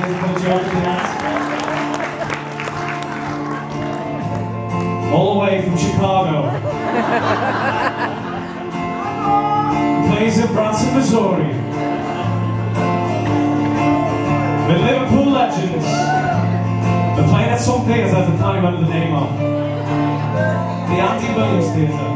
To put you up to that? All the way from Chicago. plays at Branson, Missouri. The Liverpool Legends. They're playing at some theatres I the time under the name of. The Andy Williams Theatre.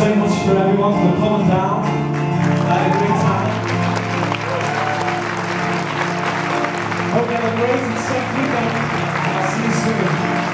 so much for everyone for coming down. I had a great time. Hope you have a great and safe weekend. I'll see you soon.